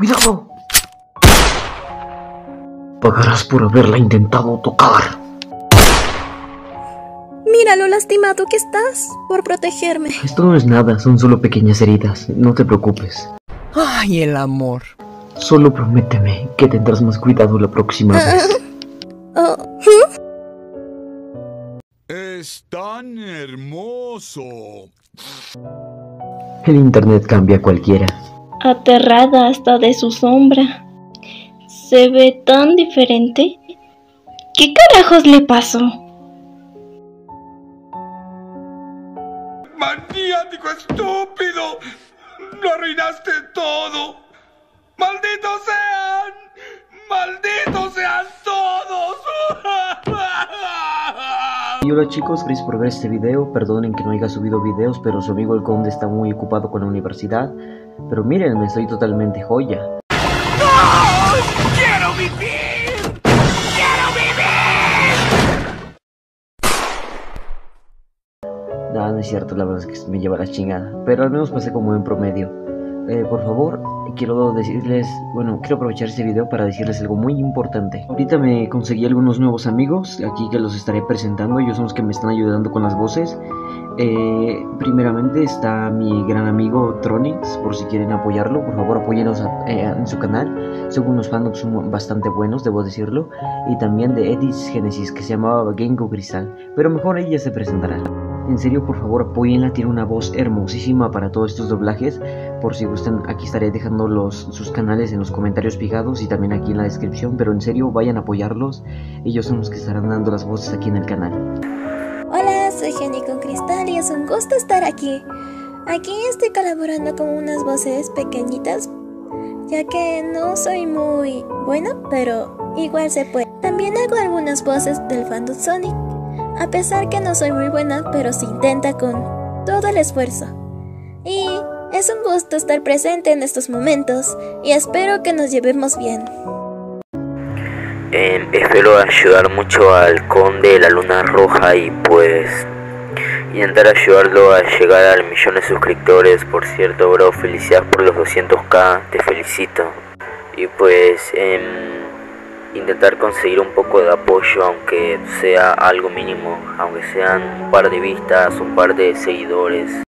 ¡Cuidado! Pagarás por haberla intentado tocar. Mira lo lastimado que estás por protegerme. Esto no es nada, son solo pequeñas heridas. No te preocupes. Ay, el amor. Solo prométeme que tendrás más cuidado la próxima vez. Oh, Es tan hermoso. El internet cambia a cualquiera. Aterrada hasta de su sombra. Se ve tan diferente. ¿Qué carajos le pasó? ¡Maniático estúpido! ¡Lo arruinaste todo! ¡Malditos sean! ¡Malditos sean todos! Hola chicos, gracias por ver este video. Perdonen que no haya subido videos, pero su amigo el conde está muy ocupado con la universidad. Pero miren, me estoy totalmente joya. ¡Quiero vivir! Nada, no es cierto, la verdad es que me lleva la chingada. Pero al menos pasé como en promedio. Eh, por favor, quiero decirles, bueno, quiero aprovechar este video para decirles algo muy importante. Ahorita me conseguí algunos nuevos amigos, aquí que los estaré presentando, ellos son los que me están ayudando con las voces. Eh, primeramente está mi gran amigo Tronix, por si quieren apoyarlo, por favor apóyenos eh, en su canal. Son unos son bastante buenos, debo decirlo. Y también de Edis Genesis, que se llamaba Genko Cristal, pero mejor ella se presentará. En serio, por favor, apóyenla, tiene una voz hermosísima para todos estos doblajes. Por si gustan, aquí estaré dejando los, sus canales en los comentarios fijados y también aquí en la descripción. Pero en serio, vayan a apoyarlos. Ellos son los que estarán dando las voces aquí en el canal. Hola, soy Jenny con Cristal y es un gusto estar aquí. Aquí estoy colaborando con unas voces pequeñitas, ya que no soy muy buena, pero igual se puede. También hago algunas voces del fandom Sonic, a pesar que no soy muy buena, pero se intenta con todo el esfuerzo. Y es un gusto estar presente en estos momentos y espero que nos llevemos bien. Em, espero ayudar mucho al conde de la luna roja y pues intentar ayudarlo a llegar al millón de suscriptores. Por cierto, bro, felicidades por los 200k, te felicito. Y pues em, intentar conseguir un poco de apoyo, aunque sea algo mínimo, aunque sean un par de vistas, un par de seguidores.